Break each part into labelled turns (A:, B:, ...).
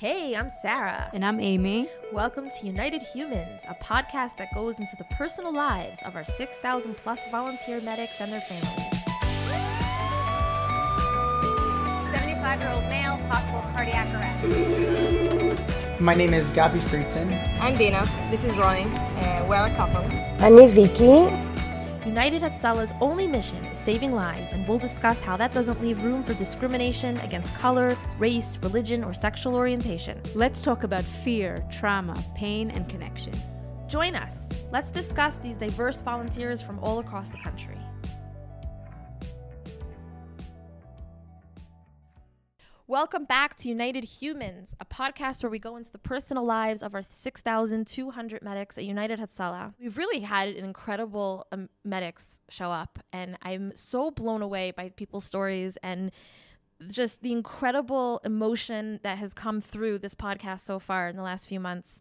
A: Hey, I'm Sarah.
B: And I'm Amy.
A: Welcome to United Humans, a podcast that goes into the personal lives of our 6,000 plus volunteer medics and their families.
C: 75 year old male, possible cardiac arrest.
D: My name is Gabi Friedson.
E: I'm Dina. This is Ronnie. Uh, we're a couple.
F: I'm Vicky.
A: United Hatzalah's only mission is saving lives, and we'll discuss how that doesn't leave room for discrimination against color, race, religion, or sexual orientation.
B: Let's talk about fear, trauma, pain, and connection.
A: Join us. Let's discuss these diverse volunteers from all across the country. Welcome back to United Humans, a podcast where we go into the personal lives of our 6,200 medics at United Hatzalah. We've really had an incredible um, medics show up, and I'm so blown away by people's stories and just the incredible emotion that has come through this podcast so far in the last few months.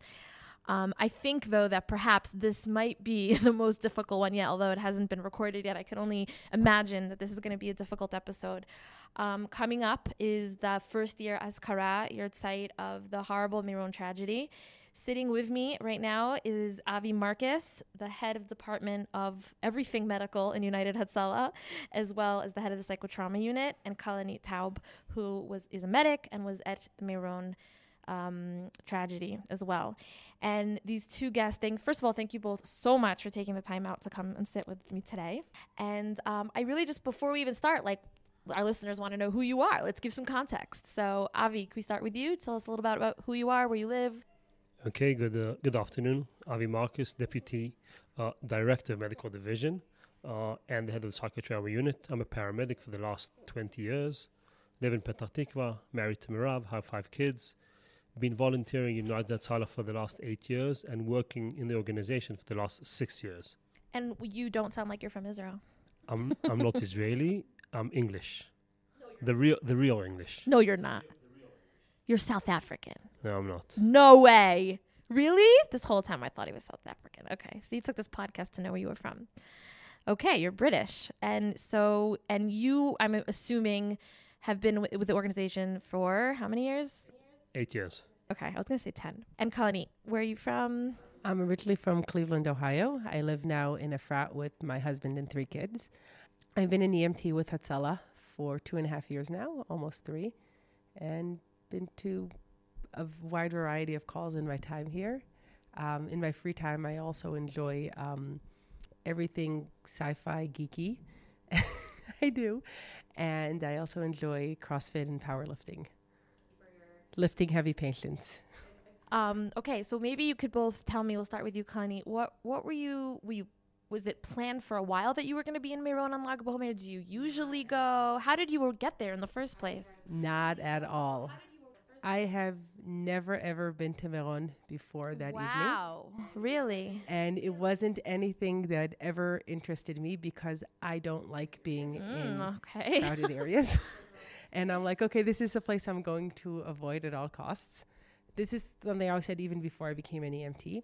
A: Um, I think, though, that perhaps this might be the most difficult one yet, although it hasn't been recorded yet. I can only imagine that this is going to be a difficult episode. Um, coming up is the first year Azkara, yahrzeit of the horrible Meron tragedy. Sitting with me right now is Avi Marcus, the head of department of everything medical in United Hatzalah, as well as the head of the psychotrauma unit, and Kalanit Taub, who was is a medic and was at the Meron um, tragedy as well. And these two guests, thank, first of all, thank you both so much for taking the time out to come and sit with me today. And um, I really just, before we even start, like, our listeners want to know who you are. Let's give some context. So, Avi, can we start with you? Tell us a little about, about who you are, where you live.
G: Okay, good uh, good afternoon. Avi Marcus, Deputy uh, Director of Medical Division uh, and the head of the psychotrauma unit. I'm a paramedic for the last 20 years. Live in Petah Tikva, married to Mirav, have five kids. Been volunteering in United Hatzalah for the last eight years and working in the organization for the last six years.
A: And you don't sound like you're from Israel.
G: I'm I'm not Israeli. I'm English. the real the real English.
A: No, you're not. You're South African.
G: No, I'm not.
A: No way. Really? This whole time I thought he was South African. Okay. So you took this podcast to know where you were from. Okay, you're British. And so, and you, I'm assuming, have been with the organization for how many years?
G: Eight years.
A: Okay, I was going to say 10. And Kalanit, where are you from?
H: I'm originally from Cleveland, Ohio. I live now in Efrat with my husband and three kids. I've been in EMT with Hatzalah for two and a half years now, almost three, and been to a wide variety of calls in my time here. Um, in my free time, I also enjoy um, everything sci-fi geeky. I do, and I also enjoy CrossFit and powerlifting, lifting heavy patients.
A: Um, okay, so maybe you could both tell me. We'll start with you, Connie. What what were you were you was it planned for a while that you were going to be in Meron on Lag BaOmer? Do you usually go? How did you get there in the first place?
H: Not at all. I have never ever been to Meron before that
A: wow.
H: evening.
A: Wow, really?
H: And it wasn't anything that ever interested me because I don't like being
A: Mm,
H: in
A: okay.
H: crowded areas. And I'm like, okay, this is a place I'm going to avoid at all costs. This is something I said even before I became an EMT.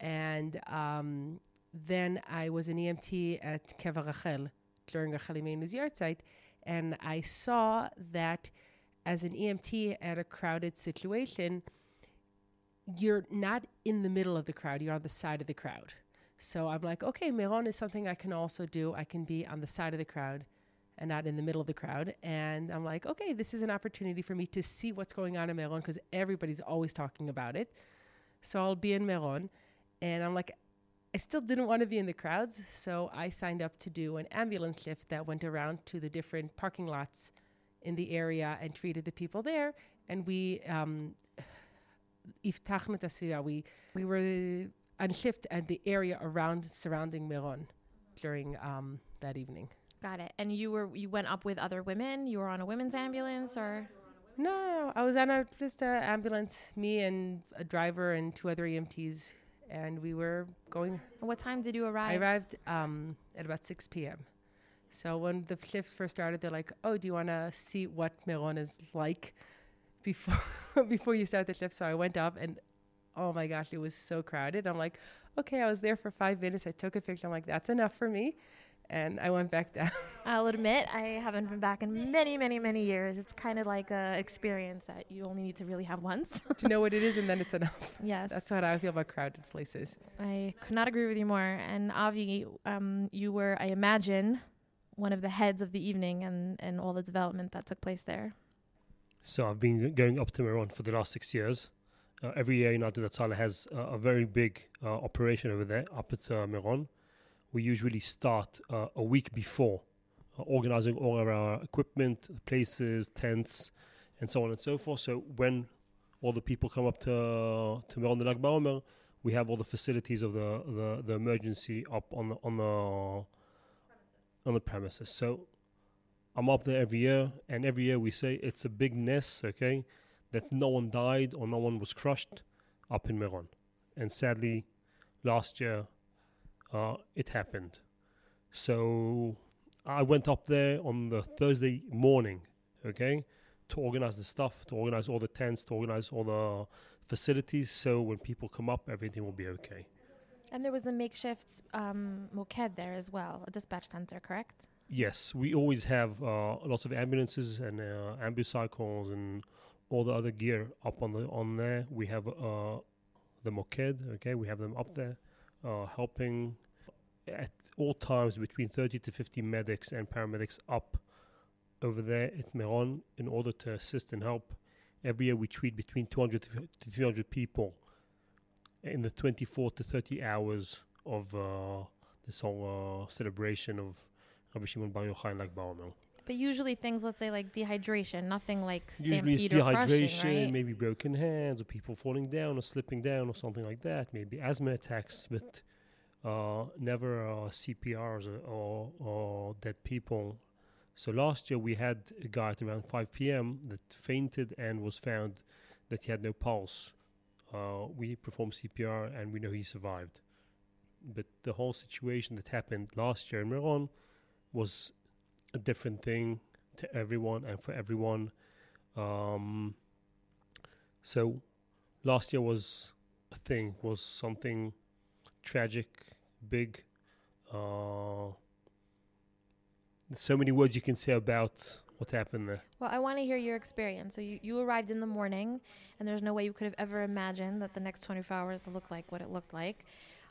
H: And um, then I was an EMT at Kever Rachel during Rachel Imeinu's site, and I saw that as an EMT at a crowded situation, you're not in the middle of the crowd, you're on the side of the crowd. So I'm like, okay, Meron is something I can also do. I can be on the side of the crowd and not in the middle of the crowd. And I'm like, okay, this is an opportunity for me to see what's going on in Meron because everybody's always talking about it. So I'll be in Meron. And I'm like, I still didn't want to be in the crowds. So I signed up to do an ambulance lift that went around to the different parking lots in the area and treated the people there. And we, um, we, we were on shift at the area around surrounding Meron during um, that evening.
A: Got it. And you were you went up with other women. You were on a women's ambulance, or
H: No, no, no. I was on a just an ambulance, me and a driver and two other EMTs, and we were going.
A: And what time did you arrive?
H: I arrived um, at about 6 p.m. So when the shifts first started, they're like, "Oh, do you want to see what Meron is like before before you start the shift?" So I went up, and oh my gosh, it was so crowded. I'm like, "Okay." I was there for five minutes. I took a picture. I'm like, "That's enough for me." And I went back down.
A: I'll admit I haven't been back in many, many, many years. It's kind of like a experience that you only need to really have once.
H: to know what it is, and then it's enough.
A: yes,
H: That's what I feel about crowded places.
A: I could not agree with you more. And Avi, um, you were, I imagine, one of the heads of the evening and and all the development that took place there.
G: So I've been going up to Meron for the last six years. Uh, every year, United Hatzalah has uh, a very big uh, operation over there, up at uh, Meron. We usually start uh, a week before, uh, organizing all of our equipment, places, tents, and so on and so forth. So when all the people come up to to Meron the Lag BaOmer, we have all the facilities of the, the, the emergency up on the on the on the premises. So I'm up there every year, and every year we say it's a big nest, okay, that no one died or no one was crushed up in Meron. And sadly, last year uh, it happened. So I went up there on the Thursday morning, okay, to organize the stuff, to organize all the tents, to organize all the facilities. So when people come up, everything will be okay.
A: And there was a makeshift um, moked there as well, a dispatch center, correct?
G: Yes, we always have uh, lots of ambulances and uh, ambucycles and all the other gear up on the on there. We have uh, the moked, okay, we have them up there uh, helping at all times between 30 to 50 medics and paramedics up over there at Meron in order to assist and help. Every year we treat between 200 to 300 people in the 24 to 30 hours of uh, this whole uh, celebration of Rabbi Shimon Bar Yochai Lag BaOmer.
A: But usually things, let's say like dehydration, nothing like
G: Usually it's dehydration,
A: crushing, right?
G: maybe broken hands, or people falling down or slipping down, or something like that. Maybe asthma attacks, but uh, never uh, CPRs or, or, or dead people. So last year we had a guy at around 5 p.m. that fainted and was found that he had no pulse. Uh, we performed CPR and we know he survived. But the whole situation that happened last year in Meron was a different thing to everyone and for everyone. Um, so last year was a thing, was something tragic, big. Uh, so many words you can say about what happened there.
A: Well, I want to hear your experience. So you, you arrived in the morning, and there's no way you could have ever imagined that the next 24 hours would look like what it looked like.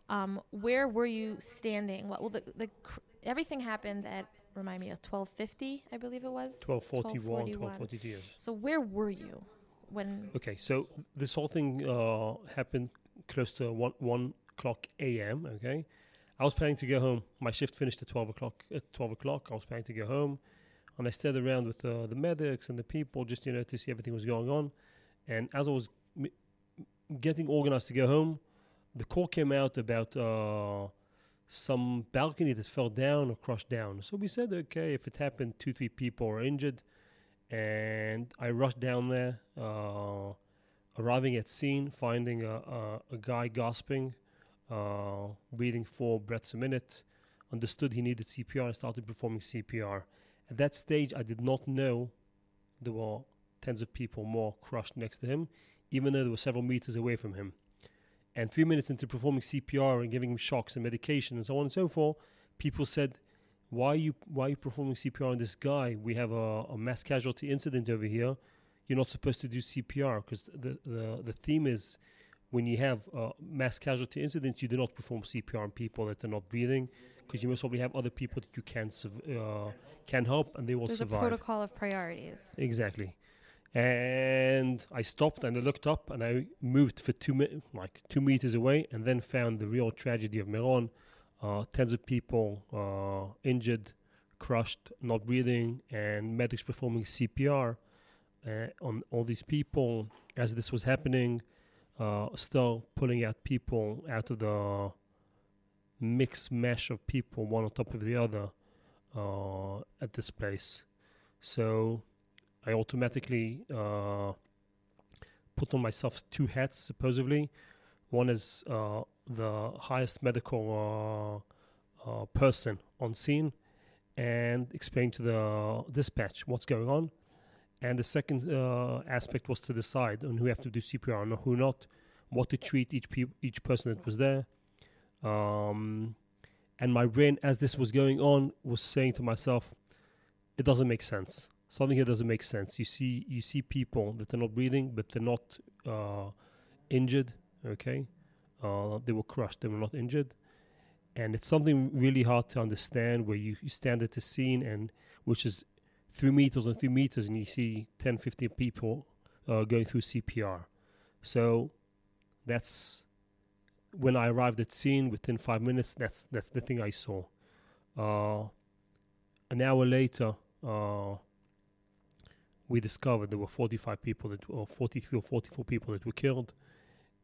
A: Um, where were you standing? What, well, the, the cr- everything happened at remind me of 1250, I believe it was.
G: 1241,
A: 1241.
G: 1242 years.
A: So where were you when?
G: Okay, so this whole thing uh, happened close to one one o'clock a.m. Okay, I was planning to go home. My shift finished at twelve o'clock. At twelve o'clock, I was planning to go home, and I stayed around with uh, the medics and the people just you know to see everything was going on. And as I was m- getting organized to go home, the call came out about uh, some balcony that fell down or crushed down. So we said, okay, if it happened, two three people are injured and I rushed down there, uh, arriving at scene, finding a, a, a guy gasping, uh, breathing four breaths a minute. Understood he needed CPR and started performing CPR. At that stage, I did not know there were tens of people more crushed next to him, even though they were several meters away from him. And three minutes into performing CPR and giving him shocks and medication and so on and so forth, people said, why are you why are you performing CPR on this guy? We have a, a mass casualty incident over here. You're not supposed to do CPR because the, the the theme is when you have uh, mass casualty incidents, you do not perform CPR on people that are not breathing because you most probably have other people that you can uh, can help and they will
A: There's
G: survive.
A: a protocol of priorities.
G: Exactly. And I stopped and I looked up and I moved for two like two meters away and then found the real tragedy of Meron. Uh, tens of people uh, injured, crushed, not breathing, and medics performing CPR uh, on all these people as this was happening. Uh, still pulling out people out of the mixed mesh of people, one on top of the other, uh, at this place. So I automatically uh, put on myself two hats, supposedly. One is uh, the highest medical uh, uh, person on scene and explain to the dispatch what's going on. And the second uh, aspect was to decide on who have to do CPR and who not, what to treat each pe- each person that was there. Um, and my brain, as this was going on, was saying to myself, "It doesn't make sense. Something here doesn't make sense." You see, you see people that they're not breathing, but they're not uh, injured. Okay, uh, they were crushed. They were not injured, and it's something really hard to understand. Where you, you stand at the scene, and which is three meters and three meters, and you see 10, 15 people uh, going through CPR. So that's when I arrived at scene within five minutes. That's that's the thing I saw. Uh, an hour later, uh, we discovered there were 45 people that, or 43 or 44 people that were killed,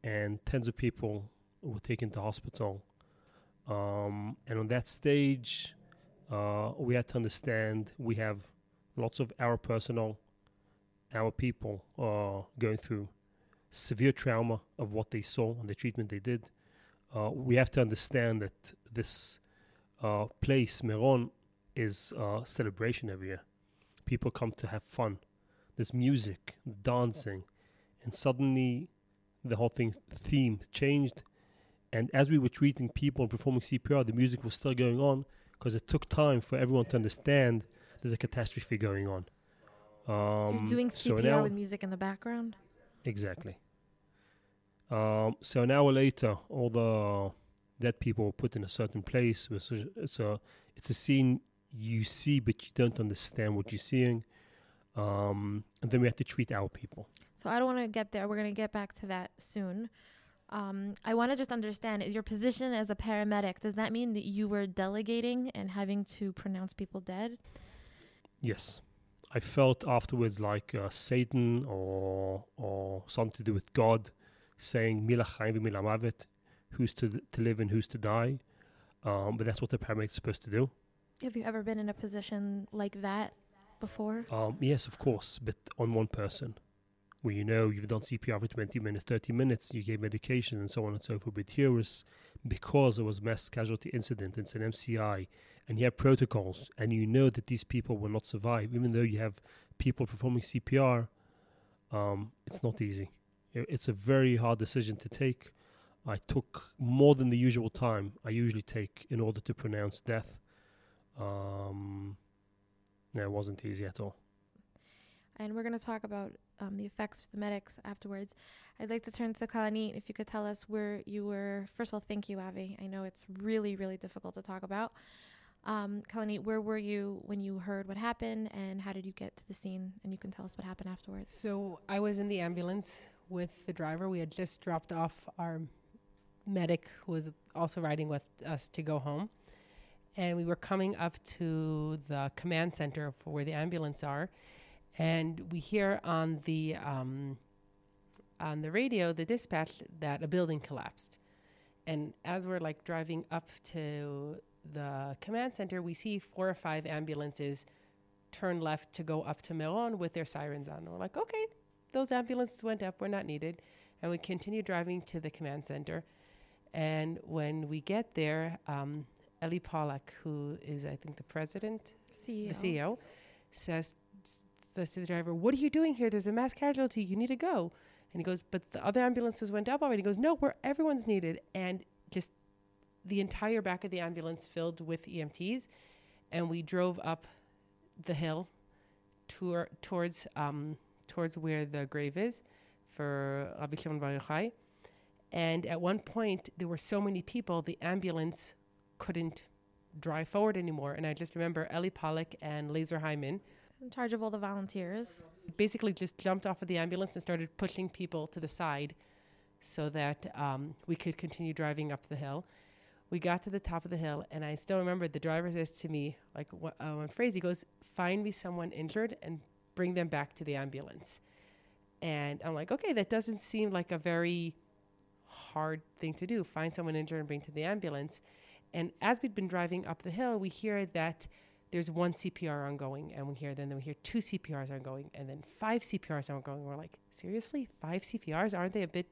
G: and tens of people were taken to hospital. Um, and on that stage, uh, we had to understand we have lots of our personnel, our people, uh, going through severe trauma of what they saw and the treatment they did. Uh, we have to understand that this uh, place, Meron, is a celebration every year. People come to have fun. There's music, dancing, and suddenly the whole thing theme changed. And as we were treating people and performing CPR, the music was still going on because it took time for everyone to understand there's a catastrophe going on. Um,
A: You're doing
G: so
A: CPR
G: now-
A: with music in the background.
G: Exactly. Um, so an hour later, all the dead people were put in a certain place. It's a, it's a it's a scene you see, but you don't understand what you're seeing. Um, and then we have to treat our people.
A: So I don't want to get there. We're going to get back to that soon. Um, I want to just understand your position as a paramedic. Does that mean that you were delegating and having to pronounce people dead?
G: Yes, I felt afterwards like uh, Satan or or something to do with God, saying "Mila chaim v'mila mavet," who's to to live and who's to die. Um, but that's what the paramedic's supposed to do.
A: Have you ever been in a position like that before?
G: Um, yes, of course, but on one person, where you know you've done CPR for 20 minutes, 30 minutes, you gave medication and so on and so forth. But here was because it was mass casualty incident, it's an MCI, and you have protocols, and you know that these people will not survive, even though you have people performing CPR. Um, it's not easy. It's a very hard decision to take. I took more than the usual time I usually take in order to pronounce death. Um, no, it wasn't easy at all.
A: And we're going to talk about um, the effects of the medics afterwards. I'd like to turn to Kalanit. If you could tell us where you were. First of all, thank you, Avi. I know it's really, really difficult to talk about. Um, Kalanit, where were you when you heard what happened, and how did you get to the scene? And you can tell us what happened afterwards.
H: So I was in the ambulance with the driver. We had just dropped off our medic, who was also riding with us to go home. And we were coming up to the command center for where the ambulance are. And we hear on the um, on the radio, the dispatch, that a building collapsed. And as we're like driving up to the command center, we see four or five ambulances turn left to go up to Meron with their sirens on. We're like, okay, those ambulances went up, we're not needed. And we continue driving to the command center. And when we get there, um, Eli Pollack, who is, I think, the president,
A: CEO.
H: the CEO, says, says to the driver, What are you doing here? There's a mass casualty. You need to go. And he goes, But the other ambulances went up already. He goes, No, where everyone's needed. And just the entire back of the ambulance filled with EMTs. And we drove up the hill tour, towards um, towards where the grave is for Rabbi Shimon Bar Yochai. And at one point, there were so many people, the ambulance couldn't drive forward anymore. And I just remember Ellie Pollack and Laser Hyman
A: In charge of all the volunteers.
H: basically just jumped off of the ambulance and started pushing people to the side so that um, we could continue driving up the hill. We got to the top of the hill, and I still remember the driver says to me, like wh- uh, one phrase, he goes, Find me someone injured and bring them back to the ambulance. And I'm like, okay, that doesn't seem like a very hard thing to do. Find someone injured and bring to the ambulance. And as we'd been driving up the hill, we hear that there's one CPR ongoing, and we hear then, then we hear two CPRs ongoing, and then five CPRs ongoing. We're like, seriously, five CPRs? Aren't they a bit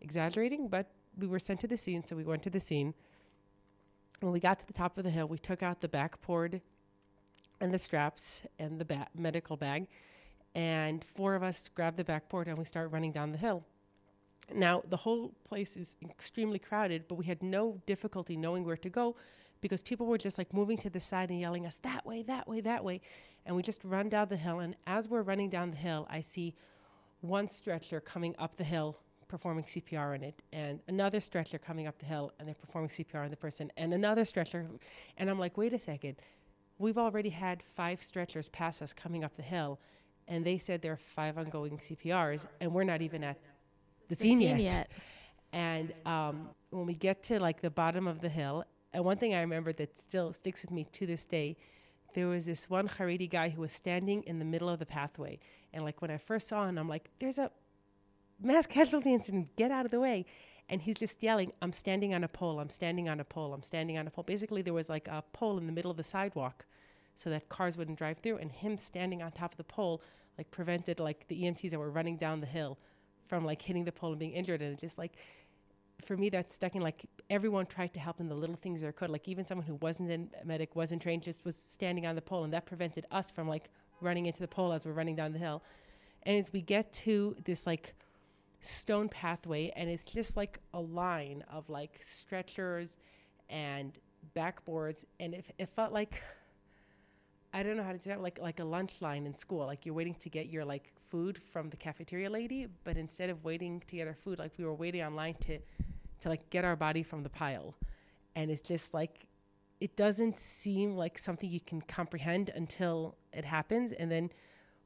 H: exaggerating? But we were sent to the scene, so we went to the scene. When we got to the top of the hill, we took out the backboard and the straps and the ba- medical bag, and four of us grabbed the backboard and we start running down the hill. Now, the whole place is extremely crowded, but we had no difficulty knowing where to go because people were just like moving to the side and yelling us that way, that way, that way. And we just run down the hill. And as we're running down the hill, I see one stretcher coming up the hill performing CPR on it, and another stretcher coming up the hill and they're performing CPR on the person, and another stretcher. And I'm like, wait a second, we've already had five stretchers pass us coming up the hill, and they said there are five ongoing CPRs, and we're not even at the,
A: The
H: scene, yet.
A: yet.
H: And um, when we get to like the bottom of the hill, and one thing I remember that still sticks with me to this day, there was this one Haredi guy who was standing in the middle of the pathway. And like when I first saw him, I'm like, there's a mass casualty incident, get out of the way. And he's just yelling, I'm standing on a pole, I'm standing on a pole, I'm standing on a pole. Basically, there was like a pole in the middle of the sidewalk so that cars wouldn't drive through. And him standing on top of the pole, like prevented like the EMTs that were running down the hill from like hitting the pole and being injured. And just like, for me, that stuck in like everyone tried to help in the little things they could. Like even someone who wasn't in medic, wasn't trained, just was standing on the pole, and that prevented us from like running into the pole as we're running down the hill. And as we get to this like stone pathway, and it's just like a line of like stretchers and backboards, and it, it felt like I don't know how to describe like like a lunch line in school. Like you're waiting to get your like food from the cafeteria lady, but instead of waiting to get our food, like we were waiting online to to like get our body from the pile. And it's just like it doesn't seem like something you can comprehend until it happens. And then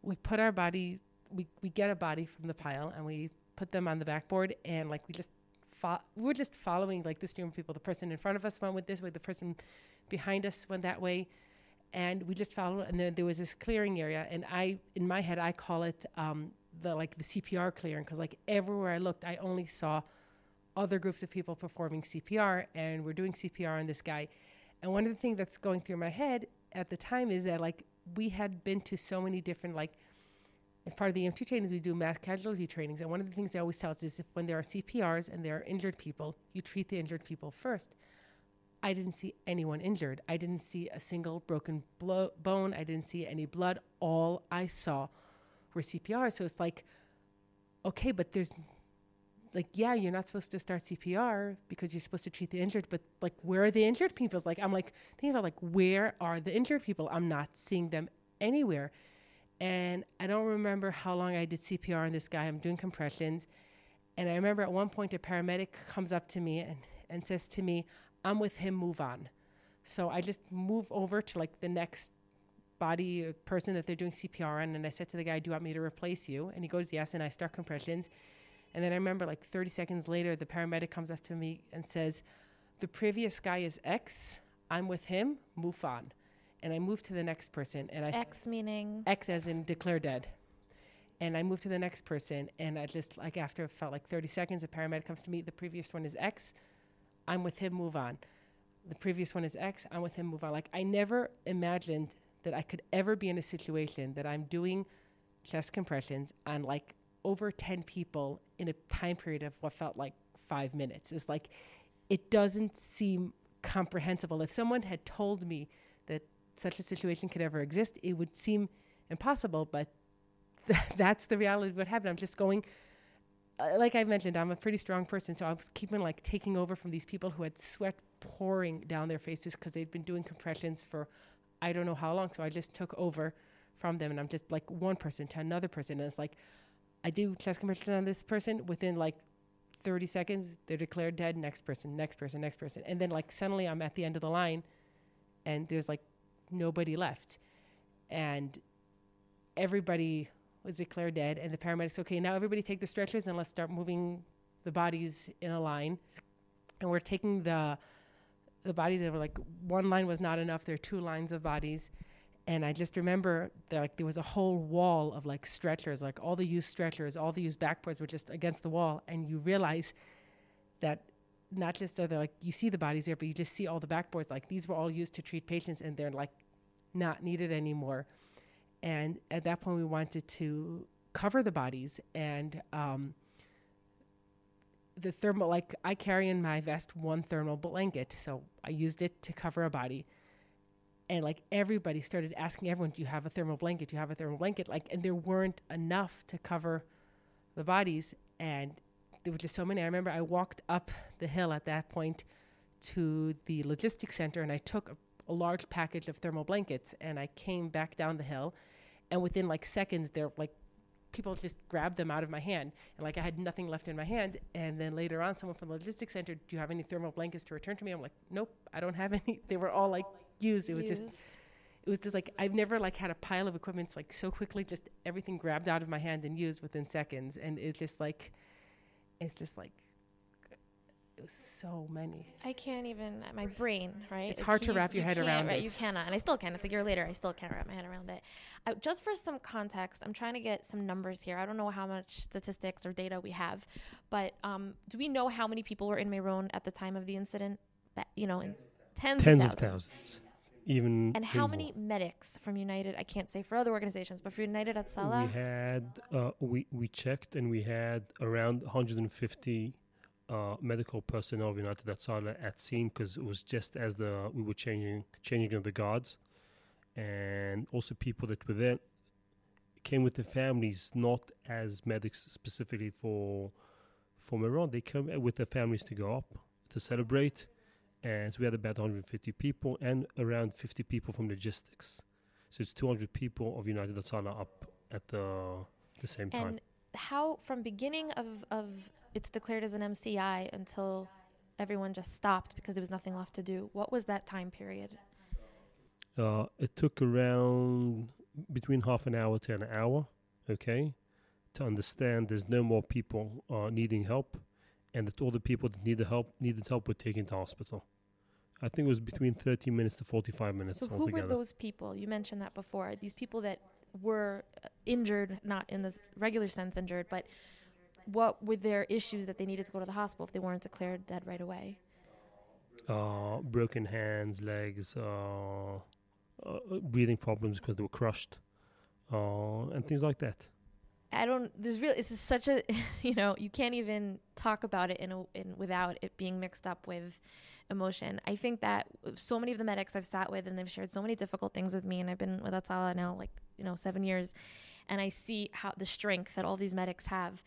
H: we put our body we, we get a body from the pile and we put them on the backboard and like we just fo- we were just following like the stream of people. The person in front of us went with this way, the person behind us went that way and we just followed and then there was this clearing area and i in my head i call it um, the like the cpr clearing because like everywhere i looked i only saw other groups of people performing cpr and we're doing cpr on this guy and one of the things that's going through my head at the time is that like we had been to so many different like as part of the EMT trainings, we do mass casualty trainings. And one of the things they always tell us is if when there are CPRs and there are injured people, you treat the injured people first. I didn't see anyone injured. I didn't see a single broken bone. I didn't see any blood. All I saw were CPR. So it's like, okay, but there's like, yeah, you're not supposed to start CPR because you're supposed to treat the injured, but like, where are the injured people? It's like, I'm like thinking about like, where are the injured people? I'm not seeing them anywhere. And I don't remember how long I did CPR on this guy. I'm doing compressions. And I remember at one point a paramedic comes up to me and, and says to me, I'm with him, move on. So I just move over to like the next body person that they're doing CPR on. And I said to the guy, Do you want me to replace you? And he goes, Yes. And I start compressions. And then I remember like 30 seconds later, the paramedic comes up to me and says, The previous guy is X. I'm with him, move on. And I move to the next person. And I
A: X meaning
H: X as in declare dead. And I move to the next person, and I just like after it felt like 30 seconds, a paramedic comes to me. The previous one is X. I'm with him. Move on. The previous one is X. I'm with him. Move on. Like I never imagined that I could ever be in a situation that I'm doing chest compressions on like over 10 people in a time period of what felt like five minutes. It's like it doesn't seem comprehensible. If someone had told me that such a situation could ever exist, it would seem impossible. But that's the reality of what happened. I'm just going, Uh, like I mentioned, I'm a pretty strong person, so I was keeping like taking over from these people who had sweat pouring down their faces because they'd been doing compressions for I don't know how long. So I just took over from them, and I'm just like one person to another person, and it's like I do chest compression on this person within like 30 seconds, they're declared dead. Next person, next person, next person, and then like suddenly I'm at the end of the line, and there's like nobody left, and everybody was declared dead, and the paramedics, okay, now everybody take the stretchers and let's start moving the bodies in a line. And we're taking the the bodies that were like one line was not enough. There are two lines of bodies. And I just remember that like there was a whole wall of like stretchers, like all the used stretchers, all the used backboards were just against the wall. And you realize that not just are there like you see the bodies there, but you just see all the backboards. Like these were all used to treat patients and they're like not needed anymore. And at that point, we wanted to cover the bodies. And um, the thermal, like I carry in my vest one thermal blanket. So I used it to cover a body. And like everybody started asking everyone, Do you have a thermal blanket? Do you have a thermal blanket? Like, and there weren't enough to cover the bodies. And there were just so many. I remember I walked up the hill at that point to the logistics center and I took a, a large package of thermal blankets and I came back down the hill, and within like seconds, they're like people just grabbed them out of my hand. And like I had nothing left in my hand. And then later on someone from the logistics center do you have any thermal blankets to return to me? I'm like nope I don't have any. They were all like used. It was just it was just like I've never like had a pile of equipment like so quickly just everything grabbed out of my hand and used within seconds. And it's just like it's just like so many
A: I can't even my brain, right?
H: It's
A: It
H: hard to wrap your
A: you
H: head around
A: right?
H: it.
A: You cannot, and I still can't. It's a year later. I still can't wrap my head around it. Uh, just for some context, I'm trying to get some numbers here. I don't know how much statistics or data we have, but um, do we know how many people were in Meron at the time of the incident? You know, in tens,
G: Tens
A: of
G: of
A: thousands.
G: thousands. Even
A: And how
G: in
A: many medics from United? I can't say for other organizations, but for United Hatzalah,
G: We had uh, we we checked and we had around 150 uh, medical personnel of United Hatzalah at scene because it was just as the we were changing changing of the guards, and also people that were there came with their families, not as medics specifically for for Meron. They come with their families to go up to celebrate, and so we had about 150 people and around 50 people from logistics. So it's 200 people of United Hatzalah up at the the same time.
A: and how from beginning of of it's declared as an MCI until everyone just stopped because there was nothing left to do. What was that time period?
G: Uh, it took around between half an hour to an hour, okay, to understand there's no more people uh, needing help, and that all the people that needed help needed help were taken to hospital. I think it was between 30 minutes to 45 minutes
A: So who were those people? You mentioned that before. These people that were uh, injured, not in the regular sense injured, but what were their issues that they needed to go to the hospital if they weren't declared dead right away?
G: uh, broken hands, legs, uh, uh, breathing problems because they were crushed, uh, and things like that.
A: I don't. There's really. Is such a. You know, you can't even talk about it in a in without it being mixed up with emotion. I think that so many of the medics I've sat with and they've shared so many difficult things with me, and I've been with Hatzalah now like you know seven years, and I see how the strength that all these medics have.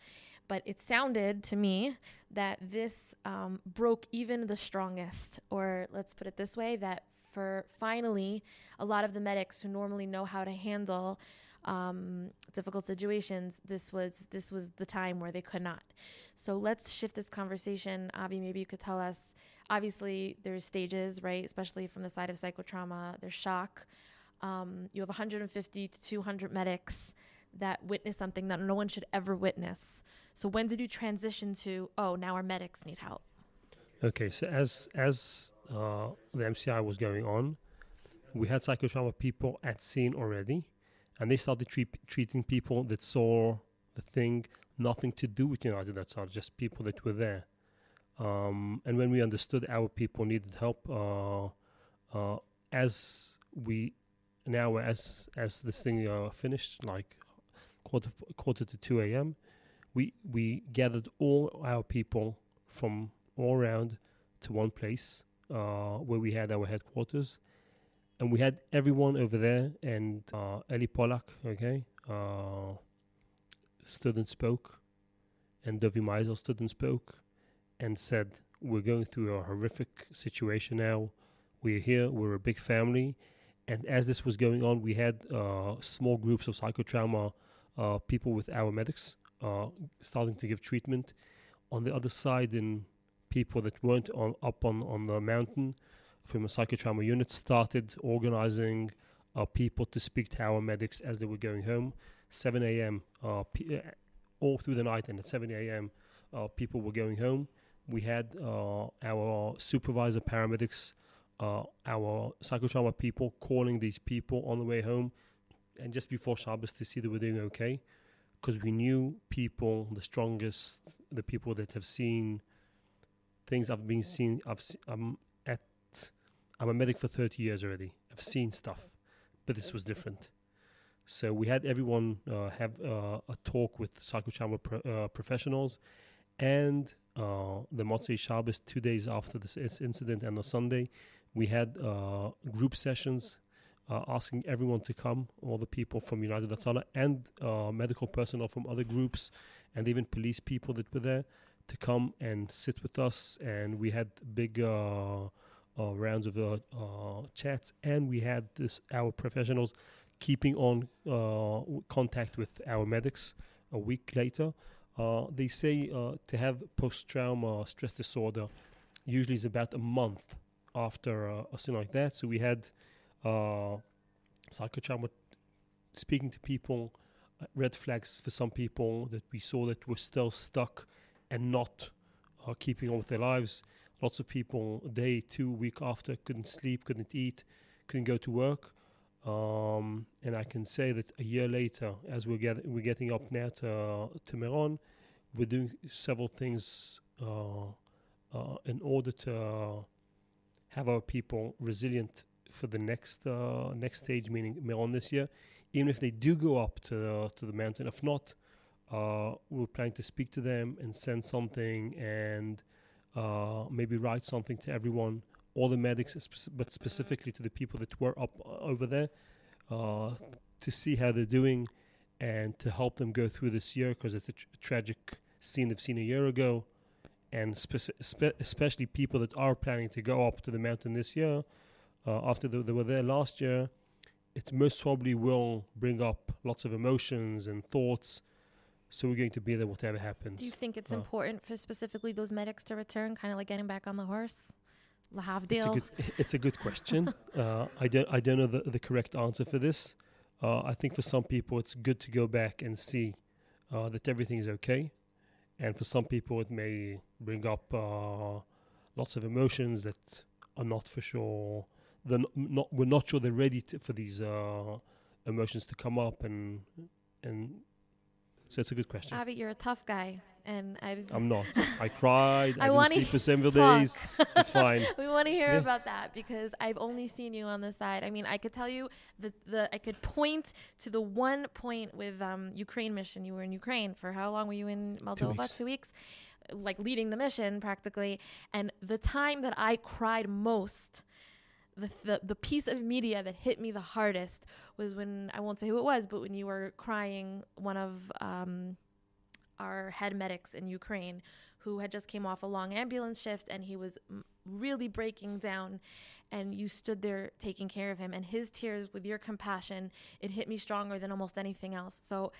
A: But it sounded to me that this um, broke even the strongest, or let's put it this way, that for finally a lot of the medics who normally know how to handle um, difficult situations, this was this was the time where they could not. So let's shift this conversation. Avi, maybe you could tell us. Obviously, there's stages, right? Especially from the side of psychotrauma. There's shock. Um, you have 150 to 200 medics that witness something that no one should ever witness. So when did you transition to, oh, now our medics need help?
G: Okay, so as as uh, the MCI was going on, we had psychotrauma people at scene already, and they started treat, treating people that saw the thing nothing to do with United. That's all, just people that were there. Um, and when we understood our people needed help, uh, uh, as we now as as this thing uh, finished, like quarter quarter to two a.m., we we gathered all our people from all around to one place uh, where we had our headquarters, and we had everyone over there. And uh, Eli Polak, okay, uh, stood and spoke, and Dovi Meisel stood and spoke, and said, "We're going through a horrific situation now. We're here. We're a big family." And as this was going on, we had uh, small groups of psychotrauma uh, people with our medics uh, starting to give treatment. On the other side, in people that weren't on up on, on the mountain from a psychotrauma unit started organizing uh, people to speak to our medics as they were going home. 7 a.m. Uh, p- uh, all through the night, and at 7 a.m. Uh, people were going home. We had uh, our supervisor paramedics, our psychotrauma people calling these people on the way home, and just before Shabbos to see that we're doing okay, because we knew people, the strongest, the people that have seen things I've been seen. I've se- I'm at. I'm a medic for 30 years already. I've seen stuff, but this was different. So we had everyone uh, have uh, a talk with psychotrauma pro- uh, professionals, and uh, the Motzei Shabbos two days after this incident and on Sunday, we had uh, group sessions. Uh, asking everyone to come, all the people from United Hatzalah and uh, medical personnel from other groups, and even police people that were there, to come and sit with us, and we had big uh, uh, rounds of uh, uh, chats, and we had this our professionals keeping on contact with our medics a week later. They say to have post-trauma stress disorder usually is about a month after uh, a thing like that. So we had uh, psychotrauma speaking to people, uh, red flags for some people that we saw that were still stuck and not uh, keeping on with their lives. Lots of people a day, two, week after couldn't sleep, couldn't eat, couldn't go to work. Um, and I can say that a year later, as we're, get, we're getting up now to, to Meron, we're doing several things uh, uh, in order to uh, have our people resilient for the next uh, next stage, meaning Meron this year. Even if they do go up to to the mountain, if not, uh, we're planning to speak to them and send something and uh, maybe write something to everyone, all the medics, but specifically to the people that were up uh, over there, uh, to see how they're doing and to help them go through this year because it's a tr- tragic scene they've seen a year ago. And speci- spe- especially people that are planning to go up to the mountain this year, uh, after the, they were there last year, it most probably will bring up lots of emotions and thoughts. So we're going to be there whatever happens.
A: Do you think it's
G: Uh.
A: important for specifically those medics to return, kind of like getting back on the horse?
G: It's a good, it's a good question. uh, I don't, I don't know the, the correct answer for this. Uh, I think for some people it's good to go back and see uh, that everything is okay, and for some people it may bring up uh, lots of emotions that are not for sure. They're not, not we're not sure they're ready to, for these uh, emotions to come up, and and so it's a good question.
A: Avi, you're a tough guy, and I've.
G: I'm not. I cried.
A: I
G: I, didn't sleep for several
A: talk.
G: days. It's fine.
A: we want to hear
G: Yeah.
A: about that because I've only seen you on the side. I mean, I could tell you that the I could point to the one point with um Ukraine mission. You were in Ukraine for how long were you in Moldova?
G: Two weeks.
A: Two weeks, like leading the mission practically. And the time that I cried most. The, the, piece of media that hit me the hardest was when I won't say who it was, but when you were crying one of um, our head medics in Ukraine who had just came off a long ambulance shift and he was really breaking down and you stood there taking care of him and his tears with your compassion it hit me stronger than almost anything else. So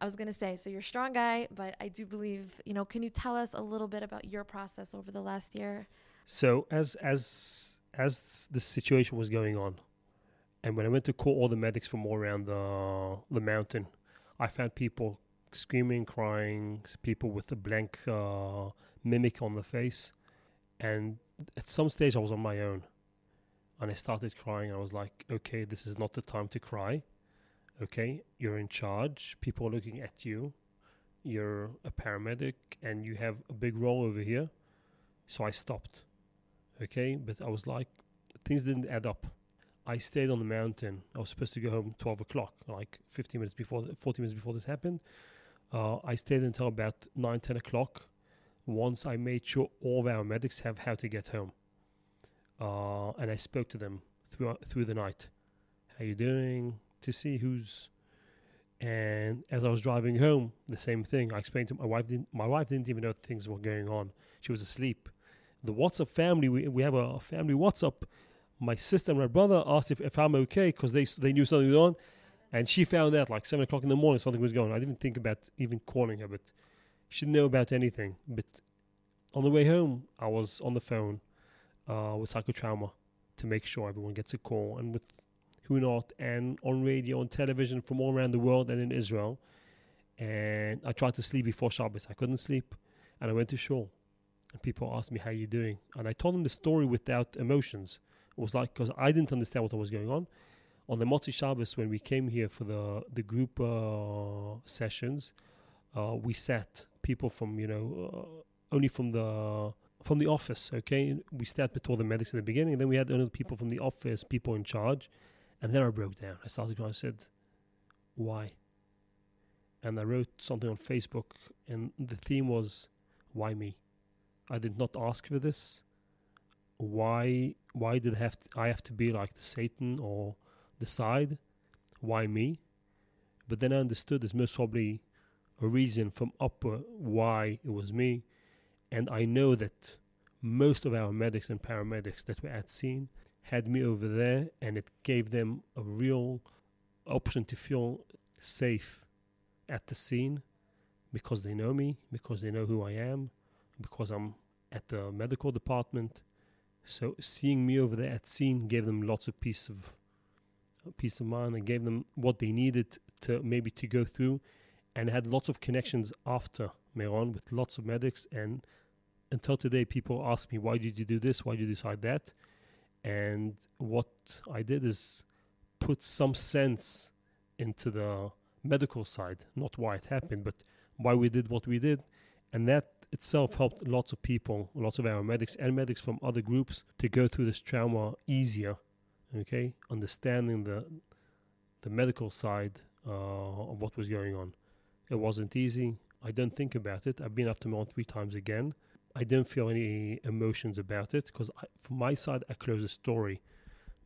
A: i was going to say so you're a strong guy but i do believe you know can you tell us a little bit about your process over the last year?
G: So as as as the situation was going on, and when I went to call all the medics from all around the the mountain, I found people screaming, crying, people with a blank uh, mimic on the face, and at some stage I was on my own, and I started crying. I was like, okay, this is not the time to cry. Okay, you're in charge. People are looking at you. You're a paramedic, and you have a big role over here. So I stopped okay? But i was like things didn't add up. I stayed on the mountain. I was supposed to go home 12 o'clock like 15 minutes before 40 minutes before this happened. Uh, i stayed until about 9 10 o'clock. Once i made sure all our medics have how to get home. Uh, and i spoke to them through through the night. How you doing? To see who's and as i was driving home the same thing. I explained to my wife didn't my wife didn't even know things were going on. She was asleep the WhatsApp family, we, we have a family WhatsApp. My sister and my brother asked if, if I'm okay because they they knew something was on, and she found out like seven o'clock in the morning something was going. on. I didn't think about even calling her, but she didn't know about anything. But on the way home, I was on the phone uh, with psychotrauma to make sure everyone gets a call, and with who not, and on radio, on television from all around the world and in Israel. And I tried to sleep before Shabbos. I couldn't sleep, and I went to shul and people asked me how you're doing? And i told them the story without emotions. It was like because i didn't understand what was going on. On the Motzi Shabbos when we came here for the the group uh, sessions uh, we sat people from you know uh, only from the from the office okay? We sat with all the medics in the beginning then we had only people from the office people in charge. And then i broke down. I started crying. I said why? And i wrote something on facebook and the theme was why me I did not ask for this. Why why did I have to, I have to be like the Satan or the side? Why me? But then I understood there's most probably a reason from upper why it was me. And I know that most of our medics and paramedics that were at scene had me over there, and it gave them a real option to feel safe at the scene because they know me, because they know who I am, because I'm at the medical department. So seeing me over there at scene gave them lots of peace of peace of mind and gave them what they needed to maybe to go through. And had lots of connections after Meron with lots of medics. And until today people ask me why did you do this? Why did you decide that? And what I did is put some sense into the medical side not why it happened but why we did what we did. And that itself helped lots of people lots of our medics and medics from other groups to go through this trauma easier okay? Understanding the the medical side uh, of what was going on. It wasn't easy. I don't think about it. I've been up to Mount three times again. I don't feel any emotions about it because from my side i close the story.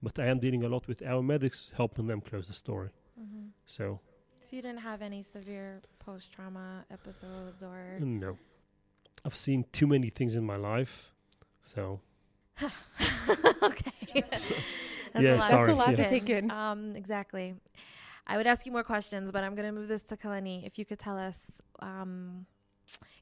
G: But i am dealing a lot with our medics helping them close the story.
A: Mm-hmm.
G: so
A: So you didn't have any severe post trauma episodes or
G: no i've seen too many things in my life so
A: okay.
G: So-
A: That's
G: yeah,
A: a lot,
G: sorry,
H: That's a lot
G: yeah.
H: to take in.
A: Um, exactly. I would ask you more questions, but I'm gonna move this to Kalanit. If you could tell us, um,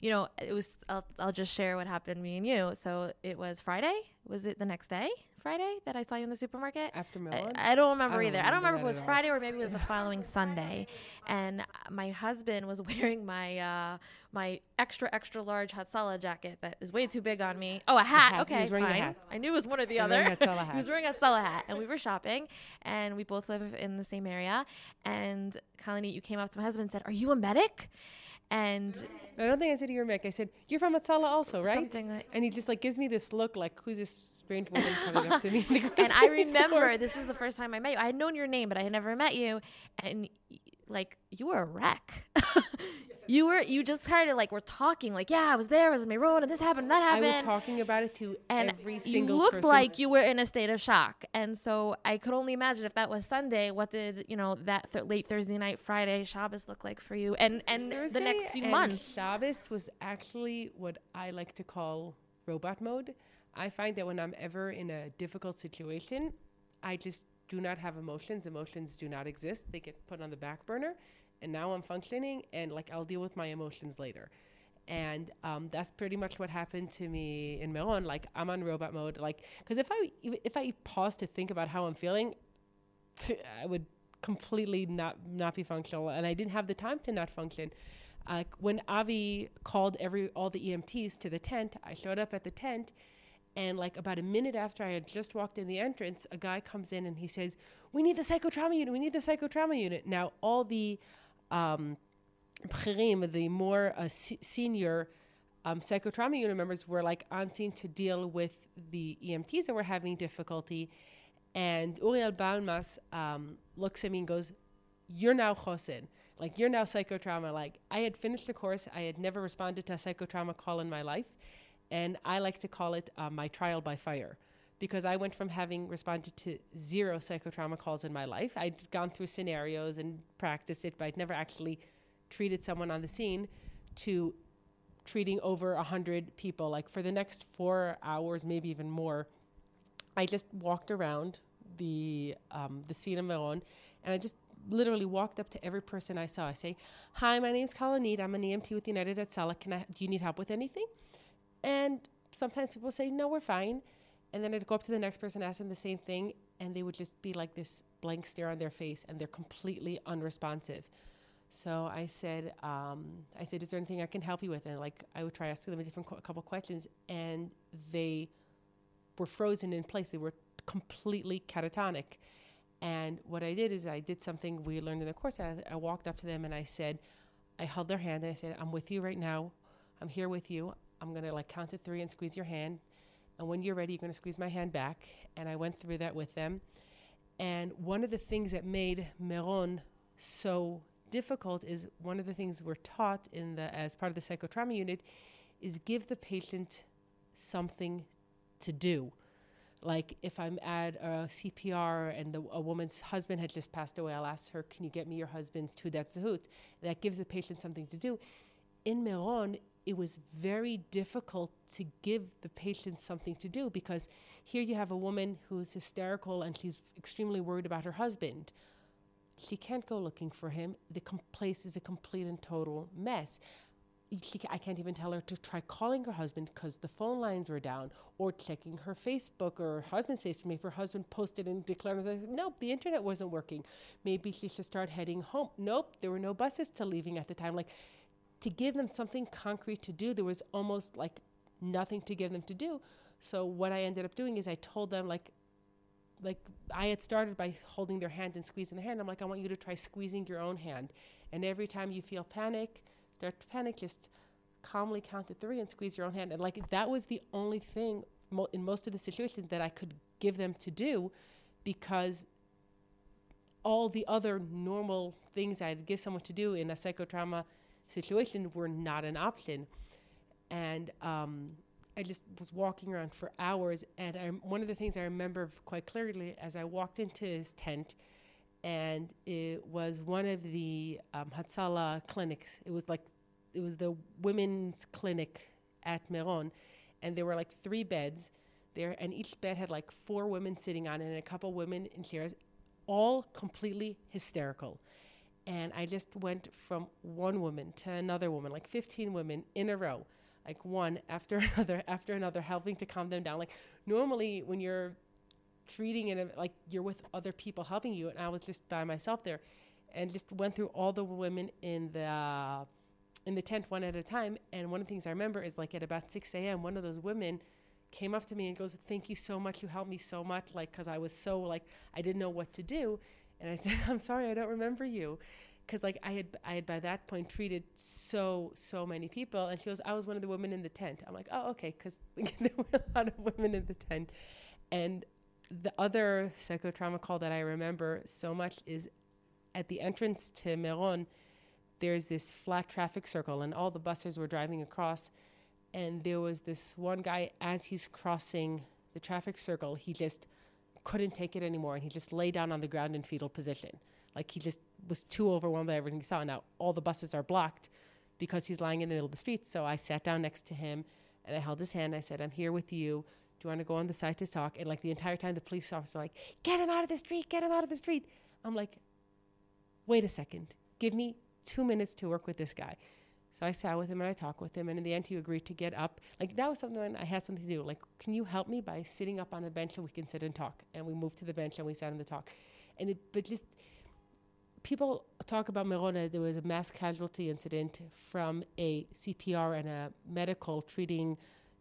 A: you know, it was. I'll I'll just share what happened me and you. So it was Friday. Was it the next day? Friday that I saw you in the supermarket.
H: After
A: I,
H: Milan?
A: I don't remember
H: I don't
A: either. I don't
H: remember
A: remember if it was. Friday or maybe it was the following Sunday. And uh, my husband was wearing my uh, my extra extra large Hatzalah jacket that is way too big on me. Oh, a hat.
H: hat. He
A: Okay,
H: was wearing a
A: fine.
H: hat.
A: I knew it was one or the
H: He
A: other.
H: a
A: he was wearing a Hatzalah hat, and we were shopping, and we both live in the same area. And Kalanit, you came up to my husband and said, "Are you a medic?" And
H: I don't think I said you're Mick. I said you're from Hatzalah also, right?
A: Something like-
H: and he just like gives me this look, like who's this strange woman coming up to me?
A: And I remember
H: store?
A: this is the first time I met you. I had known your name, but I had never met you. And like you were a wreck. you were you just started like we're talking like yeah I was there I was in my road and this happened that happened.
H: I was talking about it to
A: and
H: every
A: you
H: single
A: looked
H: person.
A: like you were in a state of shock and so i could only imagine if that was sunday what did you know that th- late thursday night friday shabbos look like for you and and
H: Thursday
A: the next few
H: and
A: months
H: Shabbos was actually what I like to call robot mode. I find that when I'm ever in a difficult situation, I just do not have emotions. Emotions do not exist. They get put on the back burner. And now I'm functioning and like I'll deal with my emotions later. And um, that's pretty much what happened to me in Meron. Like I'm on robot mode. Like, because if I if I pause to think about how I'm feeling, I would completely not not be functional, and I didn't have the time to not function. Uh, when Avi called every all the EMTs to the tent, I showed up at the tent, and like about a minute after I had just walked in the entrance, a guy comes in and he says, "We need the psychotrauma unit. We need the psychotrauma unit." Now all the um, the more uh, se- senior um, psychotrauma unit members were like on scene to deal with the EMTs that were having difficulty. And Uriel Balmas um, looks at me and goes, You're now Chosin. Like, you're now psychotrauma. Like, I had finished the course. I had never responded to a psychotrauma call in my life. And I like to call it uh, my trial by fire because I went from having responded to zero psychotrauma calls in my life. I'd gone through scenarios and practiced it, but I'd never actually treated someone on the scene to treating over a hundred people. Like for the next four hours, maybe even more, I just walked around the um, the scene of Meron, and I just literally walked up to every person I saw. I say, "Hi, my name's Kalanit. I'm an EMT with United Hatzalah. Can I? Do you need help with anything?" And sometimes people say, "No, we're fine." And then I'd go up to the next person, ask them the same thing, and they would just be like this blank stare on their face, and they're completely unresponsive. So I said, um, I said, is there anything I can help you with? And like, I would try asking them a different qu- couple questions, and they were frozen in place. They were completely catatonic. And what I did is I did something we learned in the course. I, I walked up to them and I said, I held their hand and I said, I'm with you right now. I'm here with you. I'm gonna like count to three and squeeze your hand. And when you're ready, you're gonna squeeze my hand back. And I went through that with them. And one of the things that made Meron so difficult is one of the things we're taught in the as part of the psychotrauma unit is give the patient something to do. Like if I'm at a CPR and the, a woman's husband had just passed away, I'll ask her, "Can you get me your husband's Teudat Zehut?" That gives the patient something to do. In Meron, it was very difficult to give the patient something to do because here you have a woman who's hysterical and she's extremely worried about her husband. She can't go looking for him. The place is a complete and total mess. She I can't even tell her to try calling her husband because the phone lines were down, or checking her Facebook or her husband's Facebook. Maybe her husband posted and declared, nope, the internet wasn't working. Maybe she should start heading home. Nope, there were no buses to leaving at the time. Like, to give them something concrete to do, there was almost like nothing to give them to do. So what I ended up doing is I told them like like I had started by holding their hand and squeezing their hand. I'm like, I want you to try squeezing your own hand. And every time you feel panic, start to panic, just calmly count to three and squeeze your own hand. And like that was the only thing mo- in most of the situations that I could give them to do because all the other normal things I'd give someone to do in a psychotrauma situation were not an option. And um, I just was walking around for hours. And I, one of the things I remember quite clearly as I walked into his tent, and it was one of the um, clinics. It was like, it was the women's clinic at Meron. And there were like three beds there, and each bed had like four women sitting on it and a couple women in chairs, all completely hysterical. And I just went from one woman to another woman, like 15 women in a row, like one after another after another, helping to calm them down. Like normally when you're treating it like you're with other people helping you, and I was just by myself there, and just went through all the women in the in the tent one at a time. And one of the things I remember is like at about 6 a.m., one of those women came up to me and goes, "Thank you so much. You helped me so much." Like because I was so like I didn't know what to do and I said, I'm sorry, I don't remember you. Because like I had, I had by that point treated so, so many people. And she goes, I was one of the women in the tent. I'm like, oh, okay. Because there were a lot of women in the tent. And the other psychotrauma call that I remember so much is at the entrance to Meron, there's this flat traffic circle and all the buses were driving across. And there was this one guy, as he's crossing the traffic circle, he just couldn't take it anymore and he just lay down on the ground in fetal position. Like he just was too overwhelmed by everything he saw. Now all the buses are blocked because he's lying in the middle of the street. So I sat down next to him and I held his hand. I said, I'm here with you. Do you want to go on the side to talk? And like the entire time the police officer like, get him out of the street, get him out of the street. I'm like, wait a second. Give me two minutes to work with this guy. So I sat with him and I talked with him, and in the end, he agreed to get up. Like that was something I had something to do. Like, can you help me by sitting up on a bench and we can sit and talk? And we moved to the bench and we sat in the talk. And it, but just people talk about Merona. There was a mass casualty incident from a CPR and a medical treating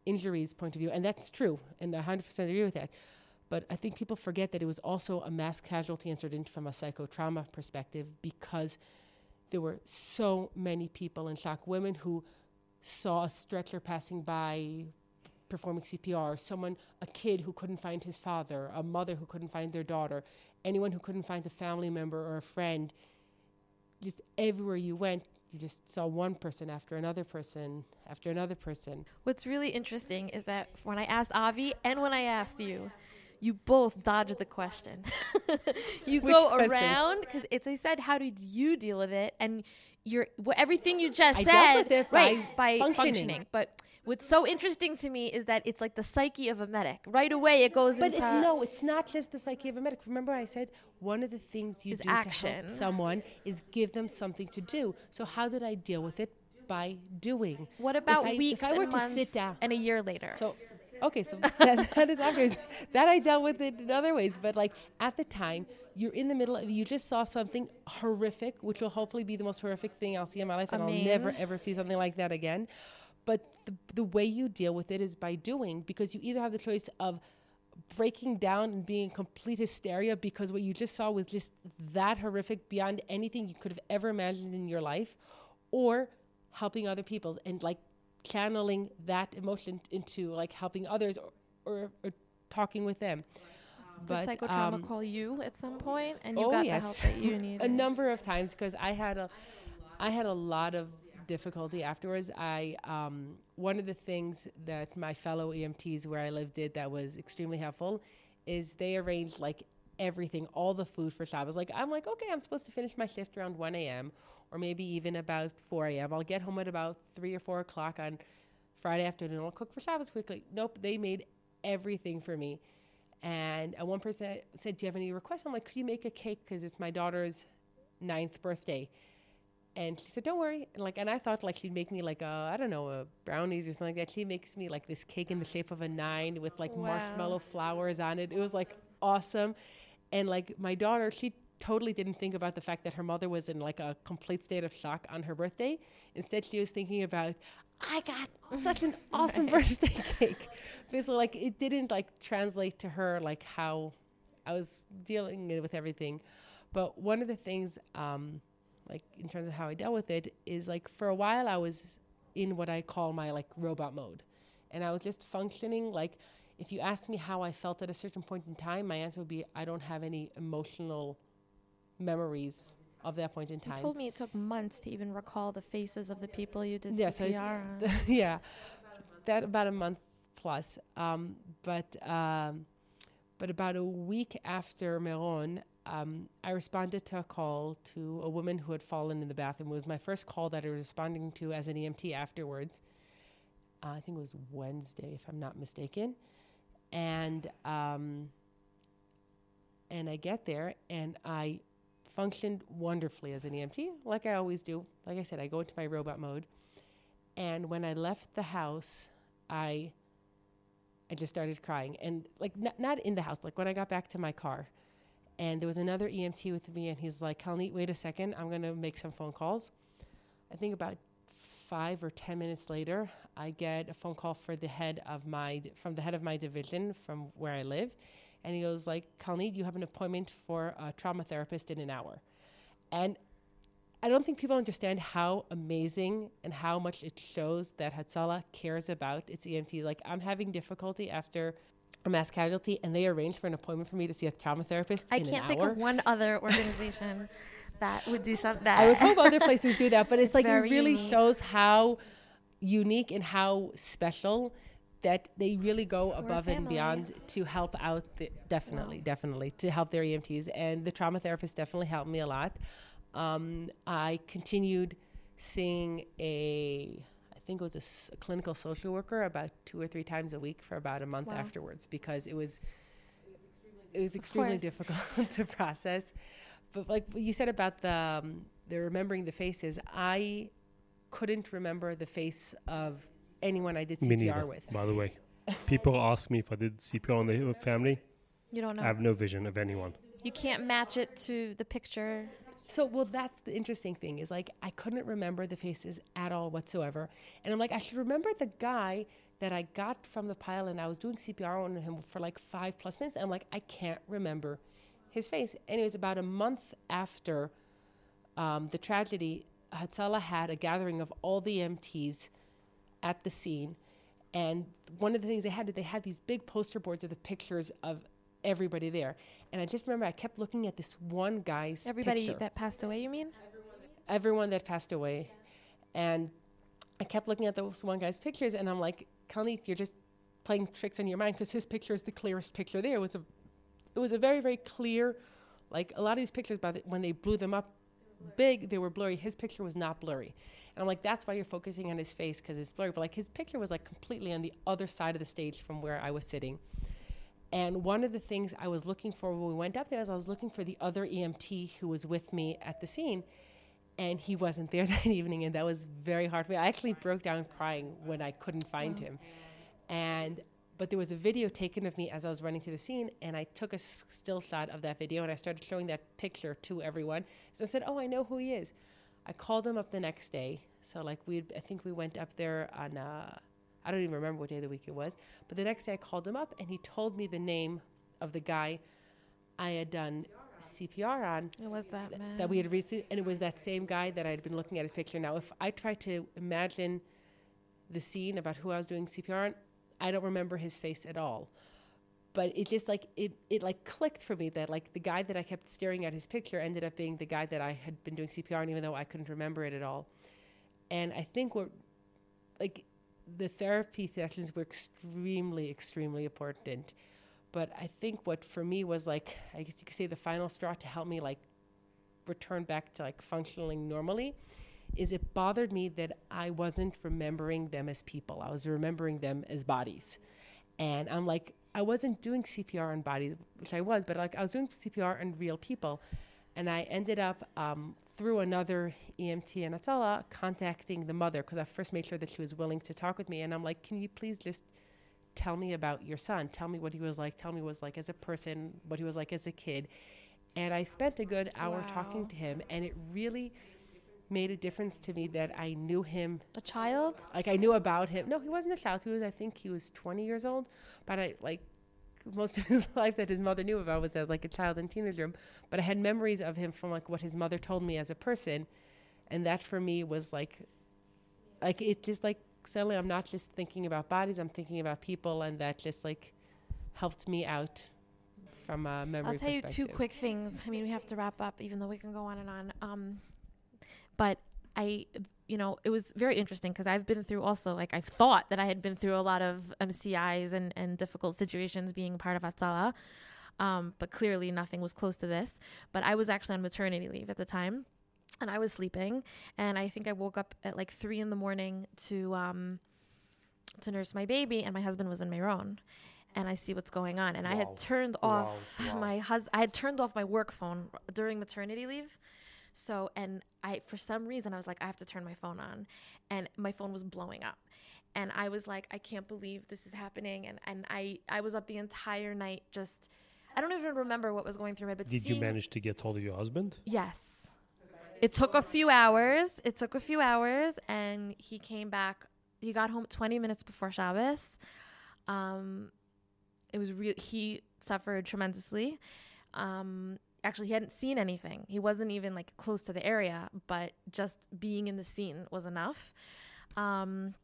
H: injuries point of view, and that's true, and I 100% agree with that. But I think people forget that it was also a mass casualty incident from a psychotrauma perspective because there were so many people in shock. Women who saw a stretcher passing by performing CPR, someone, a kid who couldn't find his father, a mother who couldn't find their daughter, anyone who couldn't find a family member or a friend. Just everywhere you went, you just saw one person after another person after another person.
A: What's really interesting is that when I asked Avi and when I asked you, you both dodged the question. you
H: Which
A: go
H: question?
A: around because it's. I said, how did you deal with it? And you're wh- everything you just
H: I
A: said,
H: dealt with it
A: right?
H: by
A: By
H: functioning.
A: But what's so interesting to me is that it's like the psyche of a medic. Right away, it goes
H: But
A: into
H: it, no, it's not just the psyche of a medic. Remember, I said one of the things you do to
A: action.
H: help someone is give them something to do. So how did I deal with it? By doing.
A: What about If
H: I- if
A: weeks
H: I were
A: and
H: to sit down-
A: and a year later?
H: So, okay, so that, that is obvious. That I dealt with it in other ways, but like at the time, you're in the middle of, you just saw something horrific, which will hopefully be the most horrific thing I'll see in my life, and I'll never ever see something like that again. But the, the way you deal with it is by doing, because you either have the choice of breaking down and being in complete hysteria because what you just saw was just that horrific beyond anything you could have ever imagined in your life, or helping other people and like channeling that emotion into like helping others or, or, or talking with them.
A: did psychotrauma
H: um,
A: call you at some point, and you
H: oh,
A: got
H: yes.
A: the help that you needed?
H: a number of times because I had a, I had a lot of difficulty afterwards. I um, one of the things that my fellow EMTs where I lived did that was extremely helpful, is they arranged like everything, all the food for Shabbos. Like I'm like, okay, I'm supposed to finish my shift around 1 a.m. or maybe even about 4 a.m. I'll get home at about 3 or 4 o'clock on Friday afternoon. I'll cook for Shabbos quickly. Nope, they made everything for me. And uh, one person said, Do you have any requests? I'm like, Could you make a cake? Because it's my daughter's ninth birthday. And she said, "Don't worry." And like, and I thought like she'd make me like a, I don't know, a brownies or something like that. She makes me like this cake in the shape of a nine with like
A: Wow.
H: marshmallow flowers on it. It was like awesome. And like my daughter, she totally didn't think about the fact that her mother was in like a complete state of shock on her birthday. Instead, she was thinking about, I got such an awesome birthday cake. Because like it didn't like translate to her like how I was dealing with everything. But one of the things, um, like in terms of how I dealt with it, is like for a while I was in what I call my like robot mode, and I was just functioning like. If you asked me how I felt at a certain point in time, my answer would be I don't have any emotional memories of that point in time.
A: You told me it took months to even recall the faces of the people you did
H: Yeah, so it-
A: CPR on.
H: yeah, that about a month plus. Um, but um, but about a week after Meron, um, I responded to a call to a woman who had fallen in the bathroom. It was my first call that I was responding to as an EMT afterwards. Uh, I think it was Wednesday, if I'm not mistaken, and um, and I get there and I functioned wonderfully as an EMT, like I always do. Like I said, I go into my robot mode. And when I left the house, I I just started crying, and like not not in the house, like when I got back to my car, and there was another EMT with me, and he's like, "Kalanit, wait a second, I'm gonna make some phone calls." I think about five or ten minutes later, I get a phone call for the head of my from the head of my division from where I live, and he goes like, "Kalanit, you have an appointment for a trauma therapist in an hour," and I don't think people understand how amazing and how much it shows that Hatzalah cares about its EMTs. Like, I'm having difficulty after a mass casualty, and they arranged for an appointment for me to see a trauma therapist
A: I
H: in
A: can't
H: an
A: think
H: hour.
A: of one other organization that would do something that.
H: I would hope other places do that, but it's,
A: It's
H: like it really
A: unique.
H: shows how unique and how special that they really go above and beyond to help out. The, definitely, definitely to help their EMTs, and the trauma therapist definitely helped me a lot. Um, I continued seeing a, I think it was a clinical social worker about two or three times a week for about a month
A: Wow.
H: afterwards because it was, it was extremely difficult to process. But like you said about the um, the remembering the faces, I couldn't remember the face of anyone I did
G: Me
H: CPR
G: neither,
H: with.
G: by the way. People ask me if I did CPR on the family.
A: you don't know.
G: I have no vision of anyone.
A: you can't match it to the picture.
H: So, well, that's the interesting thing is like I couldn't remember the faces at all whatsoever, and I'm like I should remember the guy that I got from the pile, and I was doing CPR on him for like five plus minutes. And I'm like I can't remember his face. Anyways, about a month after um, the tragedy, Hatzalah had a gathering of all the EMTs at the scene, and one of the things they had, they had these big poster boards of the pictures of everybody there. And I just remember I kept looking at this one guy's
A: Everybody
H: picture
A: that passed away, you mean?
H: everyone that passed away. And I kept looking at those one guy's pictures, and I'm like, Kalanit, you're just playing tricks on your mind because his picture is the clearest picture there. It was a, it was a very very clear, like a lot of these pictures. By the, when they blew them up big, they were blurry. His picture was not blurry, and I'm like, that's why you're focusing on his face because it's blurry. But like his picture was like completely on the other side of the stage from where I was sitting. And one of the things I was looking for when we went up there is I was looking for the other EMT who was with me at the scene and he wasn't there that evening and that was very hard for me. I actually broke down crying when i couldn't find him. And but there was a video taken of me as i was running to the scene and i took a still shot of that video and i started showing that picture to everyone. So i said oh i know who he is i called him up the next day so like we i think we went up there on uh, i don't even remember what day of the week it was but the next day i called him up and he told me the name of the guy i had done cpr on
A: It was that man.
H: that we had recently, and it was that same guy that I had been looking at his picture. Now, if I try to imagine the scene about who I was doing CPR on, I don't remember his face at all. But it just like it, it like clicked for me that like the guy that I kept staring at his picture ended up being the guy that I had been doing CPR on, even though I couldn't remember it at all. And I think what like the therapy sessions were extremely, extremely important. But I think what for me was like, I guess you could say the final straw to help me like return back to like functioning normally is it bothered me that I wasn't remembering them as people. I was remembering them as bodies. And I'm like, I wasn't doing CPR on bodies, which I was, but like I was doing CPR on real people. And I ended up um, through another EMT in Hatzalah contacting the mother because I first made sure that she was willing to talk with me. And I'm like, can you please just tell me about your son? Tell me what he was like. Tell me what he was like as a person, what he was like as a kid. And I spent a good hour
A: Wow.
H: talking to him, and it really made a difference to me that I knew him
A: A child?
H: like I knew about him. No, he wasn't a child. He was, I think, he was 20 years old. But I like most of his life that his mother knew about was as like a child and teenager. But I had memories of him from like what his mother told me as a person, and that for me was like, like it just like suddenly I'm not just thinking about bodies. I'm thinking about people, and that just like helped me out from a memory.
A: I'll tell you two quick things. I mean, we have to wrap up, even though we can go on and on. Um, but I, you know, it was very interesting because I've been through also, like, I thought that I had been through a lot of MCIs and, and difficult situations being part of Hatzalah. Um, but clearly nothing was close to this. But I was actually on maternity leave at the time and I was sleeping. And I think I woke up at like three in the morning to, um, to nurse my baby, and my husband was in Meron. And I see what's going on. And I had turned
G: Wow,
A: off
G: wow.
A: my hus I had turned off my work phone during maternity leave. So and I for some reason I was like I have to turn my phone on and my phone was blowing up. And I was like I can't believe this is happening and and I I was up the entire night just I don't even remember what was going through my but
G: Did you manage to get hold of your husband?
A: Yes. It took a few hours. It took a few hours, and he came back. He got home 20 minutes before Shabbos. Um, it was real. He suffered tremendously. Um, actually, he hadn't seen anything. He wasn't even like close to the area, but just being in the scene was enough. Um,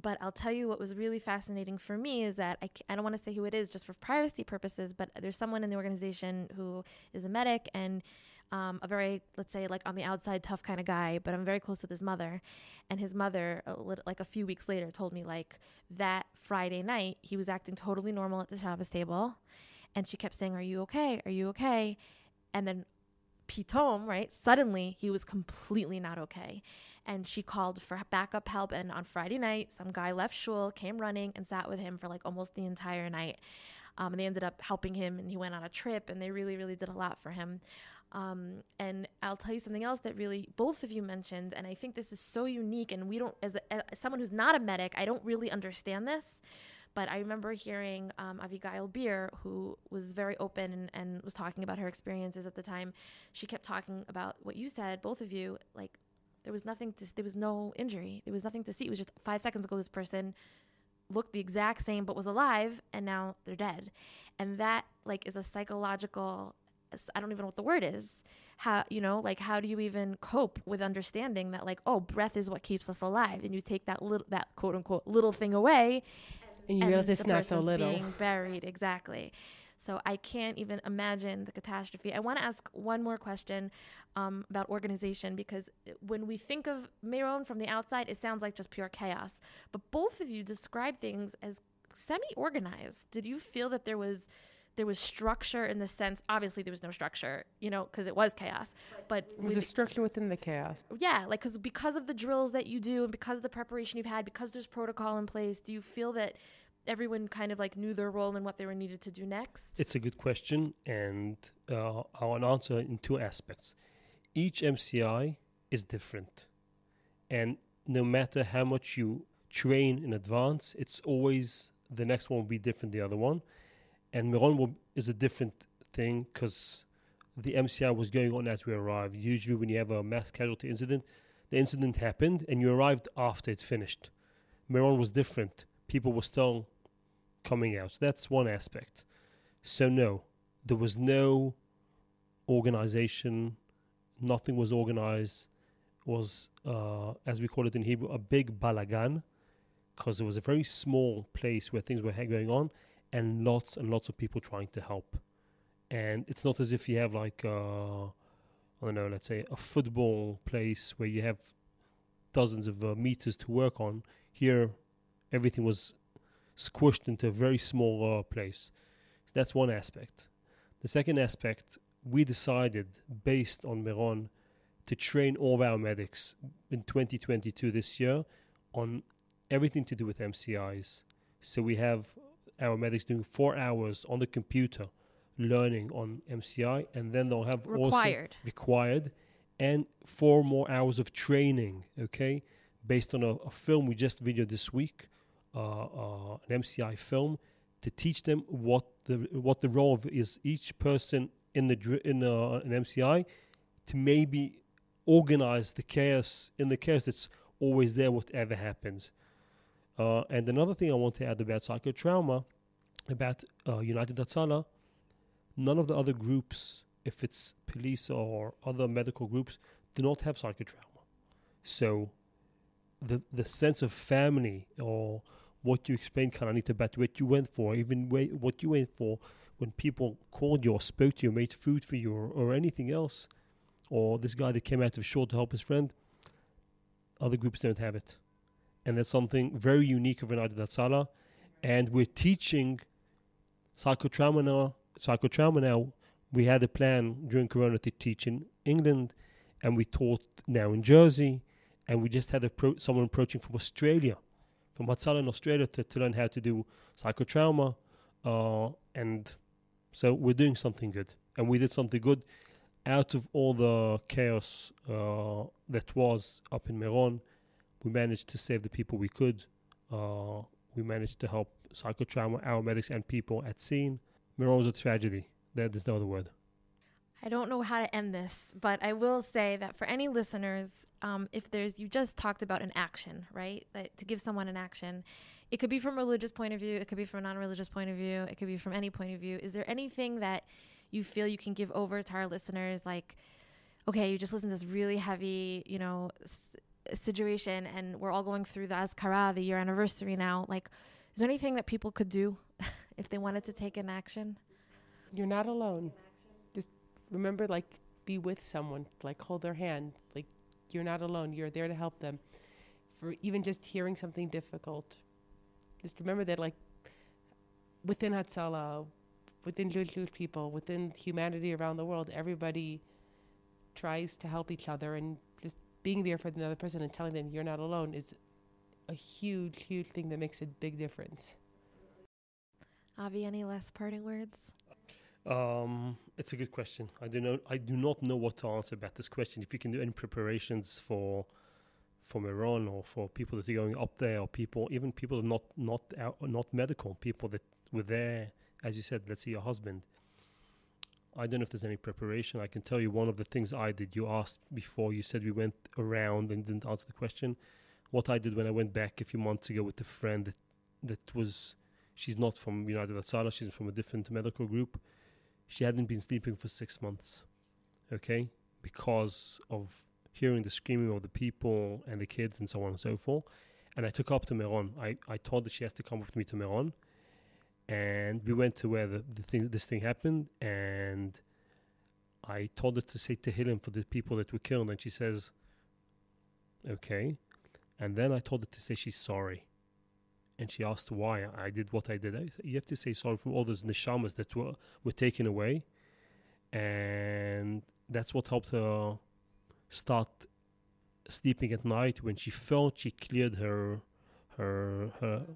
A: but I'll tell you what was really fascinating for me is that i, I don't want to say who it is just for privacy purposes, but there's someone in the organization who is a medic and um, a very, let's say, like on the outside, tough kind of guy, but I'm very close with his mother. And his mother, a lit- like a few weeks later, told me like that Friday night, he was acting totally normal at the Shabbos table. And she kept saying, Are you okay? Are you okay? And then Pitom, right? Suddenly he was completely not okay. And she called for backup help. And on Friday night, some guy left shul, came running, and sat with him for like almost the entire night. Um, and they ended up helping him, and he went on a trip, and they really, really did a lot for him. Um, and I'll tell you something else that really both of you mentioned, and I think this is so unique. And we don't, as, a, as someone who's not a medic, I don't really understand this. But I remember hearing um, Abigail Beer, who was very open and, and was talking about her experiences at the time. She kept talking about what you said, both of you. Like there was nothing to, there was no injury, there was nothing to see. It was just five seconds ago, this person looked the exact same but was alive, and now they're dead. And that like is a psychological. I don't even know what the word is. How you know, like how do you even cope with understanding that like oh, breath is what keeps us alive, and you take that little that quote unquote little thing away,
H: and you
A: and
H: realize it's not so little.
A: being buried exactly. So i can't even imagine the catastrophe. I want to ask one more question um, about organization because when we think of Meron from the outside it sounds like just pure chaos. But both of you describe things as semi-organized. Did you feel that there was there was structure in the sense obviously there was no structure you know because it was chaos but
H: It was a structure within the chaos.
A: yeah like because because of the drills that you do and because of the preparation you've had because there's protocol in place do you feel that everyone kind of like knew their role and what they were needed to do next
G: It's a good question, and uh, I want to answer in two aspects. Each MCI is different, and no matter how much you train in advance, it's always the next one will be different than the other one. And Meron is a different thing because the MCI was going on as we arrived. Usually, when you have a mass casualty incident, the incident happened and you arrived after it's finished. Meron was different. People were still coming out. That's one aspect. So no, there was no organization. Nothing was organized. It was uh, as we call it in Hebrew, a big balagan, because it was a very small place where things were going on, and lots and lots of people trying to help. And it's not as if you have like uh, I don't know, let's say a football place where you have dozens of uh, meters to work on. Here, everything was squished into a very small uh, place. That's one aspect. The second aspect we decided, based on Meron, to train all our medics in 2022 this year on everything to do with MCIs. So we have our medics doing four hours on the computer learning on MCI, and then they'll have also
A: Required.
G: required and four more hours of training, okay, based on a, a film we just videoed this week, uh, uh, an MCI film, to teach them what the what the role of is each person in the in uh, an MCI to maybe organize the chaos in the chaos that's always there, whatever happens. Uh, and another thing I want to add about psychotrauma, about uh, United Hatzalah, none of the other groups, if it's police or other medical groups, do not have psychotrauma. So the the sense of family or what you explained, Kalanit, about what you went for, even wa- what you went for when people called you or spoke to you, made food for you, or, or anything else, or this guy that came out of shul to help his friend, other groups don't have it. And that's something very unique of United Hatzalah. And we're teaching psychotrauma now. Psychotrauma now. We had a plan during Corona to teach in England, and we taught now in Jersey, and we just had a pro- someone approaching from Australia, from Hatzalah in Australia, to, to learn how to do psychotrauma. Uh, and so we're doing something good, and we did something good out of all the chaos uh, that was up in Meron. We managed to save the people we could. Uh, we managed to help psychotrauma, medics, and people at scene. Meron was a tragedy. There's no other word.
A: I don't know how to end this, but I will say that for any listeners, um, if there's, you just talked about an action, right? That to give someone an action, it could be from a religious point of view, it could be from a non religious point of view, it could be from any point of view. Is there anything that you feel you can give over to our listeners? Like, okay, you just listened to this really heavy, you know, s- situation, and we're all going through the Azkara, the year anniversary now. Like, is there anything that people could do if they wanted to take an action?
H: You're not alone. Just remember, like, be with someone, like, hold their hand. Like, you're not alone. You're there to help them. For even just hearing something difficult, just remember that, like, within Hatzalah, within Jewish people, within humanity around the world, everybody tries to help each other. And just being there for another person and telling them you're not alone is a huge, huge thing that makes a big difference.
A: Avi, any last parting words?
G: Um, it's a good question. I do not. I do not know what to answer about this question. If you can do any preparations for from Meron or for people that are going up there, or people, even people that are not not out, not medical, people that were there, as you said, let's say your husband. I don't know if there's any preparation. I can tell you one of the things I did. You asked before. You said we went around and didn't answer the question. What I did when I went back a few months ago with a friend that that was, she's not from United Hatzalah. She's from a different medical group she hadn't been sleeping for six months, okay, because of hearing the screaming of the people and the kids and so on and so forth. And I took her up to Meron. I, I told her she has to come with me to Meron. And we went to where the, the thing this thing happened and I told her to say Tehillim for the people that were killed and she says, Okay. And then I told her to say she's sorry. And she asked why I did what I did. I said, you have to say sorry for all those neshamas that were, were taken away. And that's what helped her start sleeping at night when she felt she cleared her her her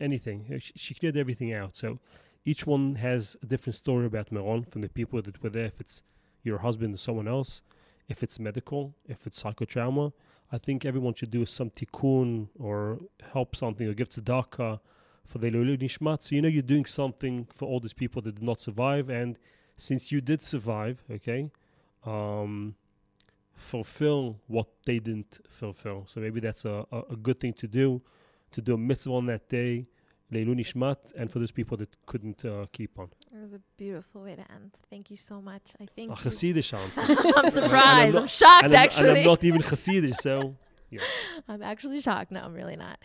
G: anything. Uh, She, she cleared everything out. So each one has a different story about Meron from the people that were there. If it's your husband or someone else, if it's medical, if it's psychotrauma, I think everyone should do some tikkun or help something or give tzedakah for the Leilui Nishmat. So you know you're doing something for all these people that did not survive, and since you did survive, okay, um, fulfill what they didn't fulfill. So maybe that's a, a, a good thing to do, to do a mitzvah on that day, Leilui Nishmat, and for those people that couldn't uh, keep on.
A: It was a beautiful way to end. Thank you so much. I think
G: A
A: you-
G: Hasidish answer.
A: I'm surprised.
G: not-
A: I'm shocked,
G: and, I'm,
A: actually.
G: and I'm not even Hasidish, so
A: I'm actually shocked. No, I'm really not.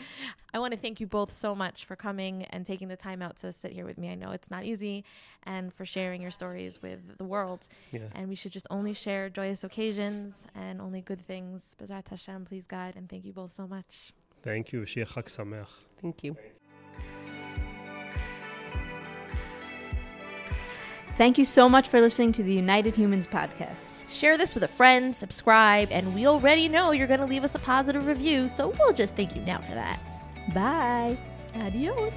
A: I want to thank you both so much for coming and taking the time out to sit here with me. I know it's not easy and for sharing your stories with the world.
G: yeah.
A: And we should just only share joyous occasions and only good things. Bezrat Hashem, please God. And thank you both so much.
G: Thank you. Shia Chag
H: Thank you.
B: Thank you so much for listening to the United Humans podcast.
A: Share this with a friend, subscribe, and we already know you're going to leave us a positive review, so we'll just thank you now for that.
B: Bye.
A: Adios.